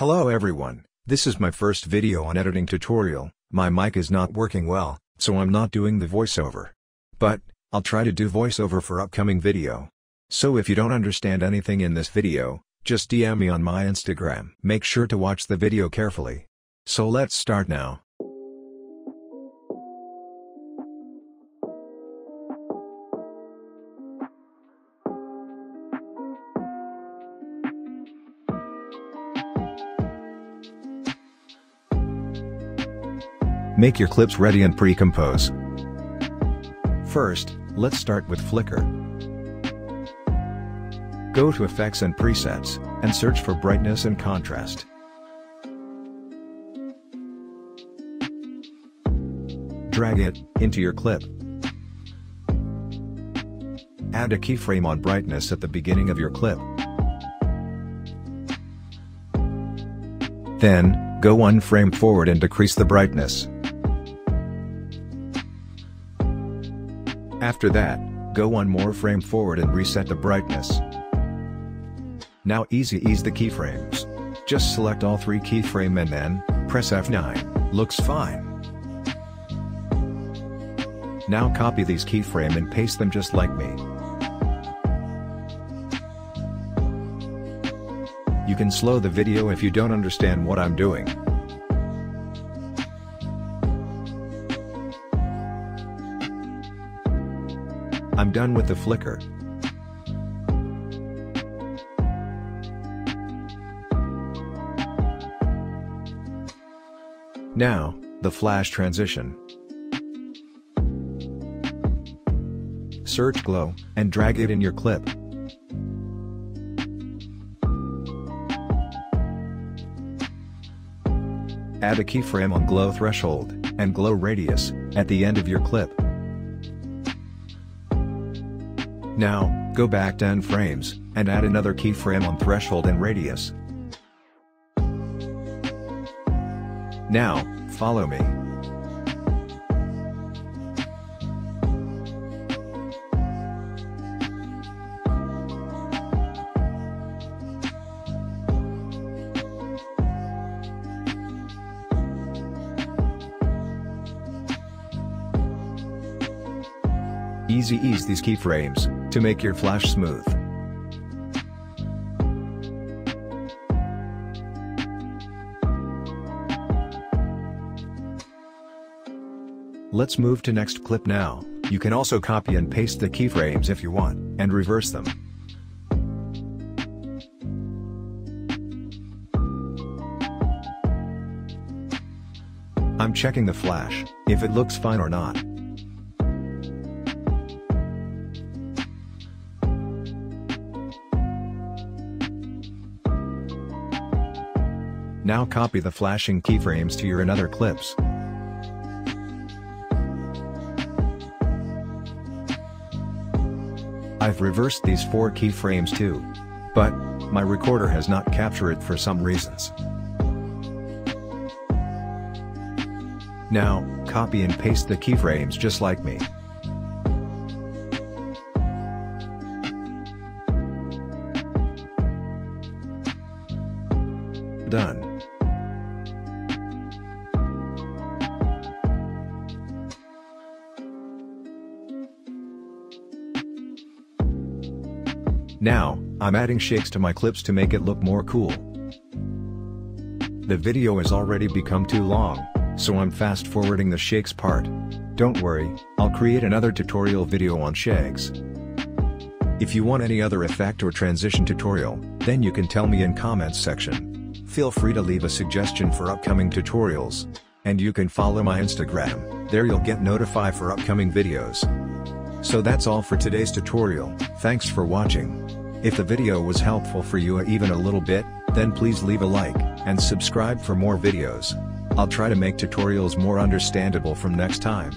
Hello everyone, this is my first video on editing tutorial, my mic is not working well, so I'm not doing the voiceover. But, I'll try to do voiceover for upcoming video. So if you don't understand anything in this video, just DM me on my Instagram. Make sure to watch the video carefully. So let's start now. Make your clips ready and pre-compose. First, let's start with Flicker. Go to Effects and Presets, and search for Brightness and Contrast. Drag it into your clip. Add a keyframe on brightness at the beginning of your clip. Then, go one frame forward and decrease the brightness. After that, go one more frame forward and reset the brightness. Now easy ease the keyframes. Just select all three keyframe and then, press F9, looks fine. Now copy these keyframe and paste them just like me. You can slow the video if you don't understand what I'm doing. I'm done with the flicker. Now, the flash transition. Search glow, and drag it in your clip. Add a keyframe on glow threshold, and glow radius, at the end of your clip. Now, go back 10 frames, and add another keyframe on threshold and radius. Now, follow me. Easy ease these keyframes, to make your flash smooth. Let's move to next clip now, you can also copy and paste the keyframes if you want, and reverse them. I'm checking the flash, if it looks fine or not. Now copy the flashing keyframes to your another clips. I've reversed these four keyframes too. But, my recorder has not captured it for some reasons. Now, copy and paste the keyframes just like me. Done. Now, I'm adding shakes to my clips to make it look more cool. The video has already become too long, so I'm fast forwarding the shakes part. Don't worry, I'll create another tutorial video on shakes. If you want any other effect or transition tutorial, then you can tell me in comments section. Feel free to leave a suggestion for upcoming tutorials. And you can follow my Instagram, there you'll get notified for upcoming videos. So that's all for today's tutorial, thanks for watching. If the video was helpful for you even a little bit, then please leave a like, and subscribe for more videos. I'll try to make tutorials more understandable from next time.